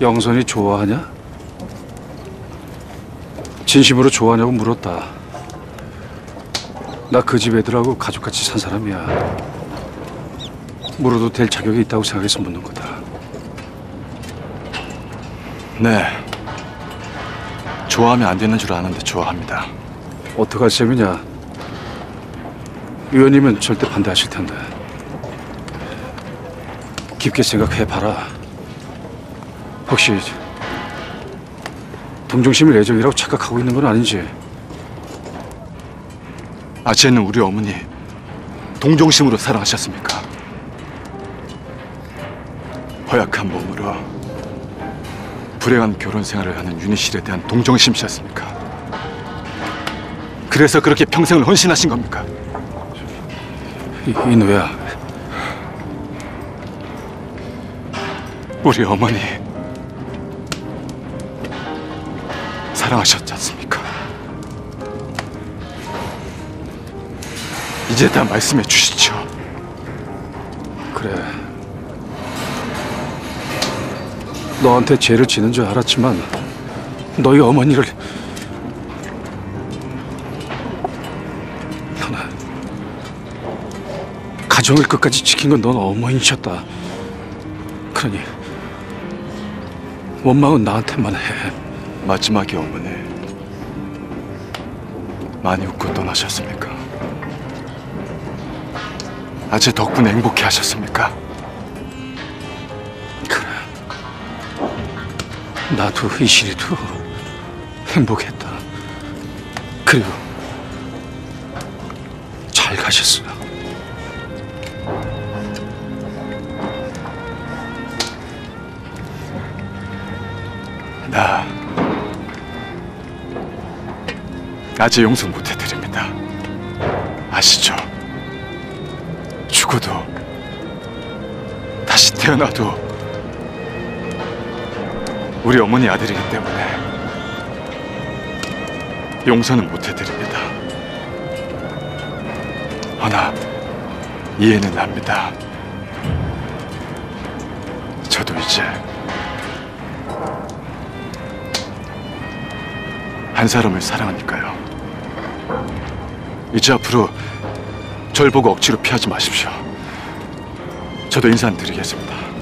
영선이 좋아하냐? 진심으로 좋아하냐고 물었다. 나 그 집 애들하고 가족같이 산 사람이야. 물어도 될 자격이 있다고 생각해서 묻는 거다. 네. 좋아하면 안 되는 줄 아는데 좋아합니다. 어떡할 셈이냐? 의원님은 절대 반대하실 텐데. 깊게 생각해봐라. 혹시 동정심이 애정이라고 착각하고 있는 건 아닌지? 아재는 우리 어머니 동정심으로 사랑하셨습니까? 허약한 몸으로 불행한 결혼 생활을 하는 윤희실에 대한 동정심이셨습니까? 그래서 그렇게 평생을 헌신하신 겁니까? 이, 이노야, 우리 어머니 사랑하셨지 않습니까? 이제 다 말씀해 주시죠. 그래. 너한테 죄를 지는 줄 알았지만 너희 어머니를 너는 가정을 끝까지 지킨 건 넌 어머니셨다. 그러니 원망은 나한테만 해. 마지막에 어머니 많이 웃고 떠나셨습니까? 아재 덕분에 행복해 하셨습니까? 그래. 나도 이실이도 행복했다. 그리고 잘 가셨어. 나 아재 용서 못 해드립니다. 아시죠? 죽어도 다시 태어나도 우리 어머니 아들이기 때문에 용서는 못 해드립니다. 허나 이해는 합니다. 저도 이제 한 사람을 사랑하니까요. 이제 앞으로 절 보고 억지로 피하지 마십시오. 저도 인사 안 드리겠습니다.